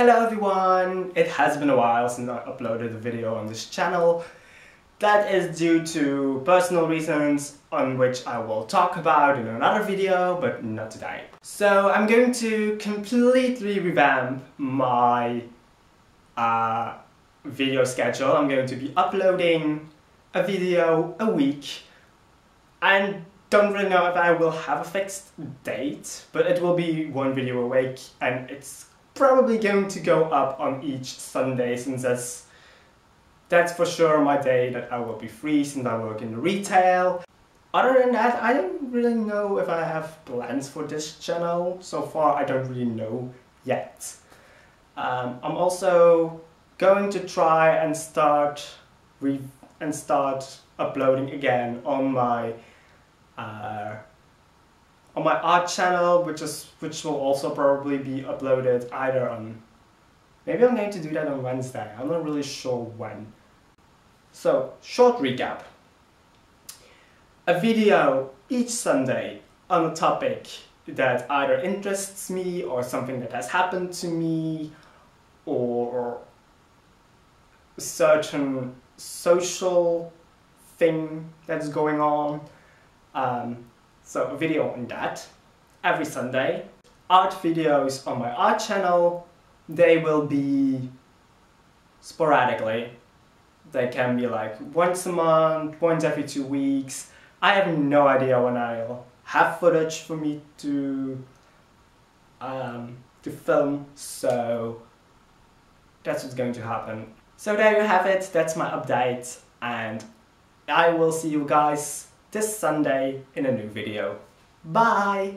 Hello everyone! It has been a while since I uploaded a video on this channel. That is due to personal reasons on which I will talk about in another video, but not today. So I'm going to completely revamp my uh, video schedule. I'm going to be uploading a video a week and don't really know if I will have a fixed date, but it will be one video a week and it's probably going to go up on each Sunday since that's that's for sure my day that I will be free since I work in retail. Other than that, I don't really know if I have plans for this channel. So far, I don't really know yet. Um, I'm also going to try and start and start uploading again on my uh, on my art channel, which is which will also probably be uploaded either on maybe I'm going to do that on Wednesday. I'm not really sure when. So, short recap. A video each Sunday on a topic that either interests me or something that has happened to me or a certain social thing that's going on. Um, so a video on that every Sunday. Art videos on my art channel, they will be sporadically. They can be like once a month, once every two weeks. I have no idea when I'll have footage for me to um, to film, so that's what's going to happen. So there you have it, that's my update, and I will see you guys this Sunday in a new video. Bye!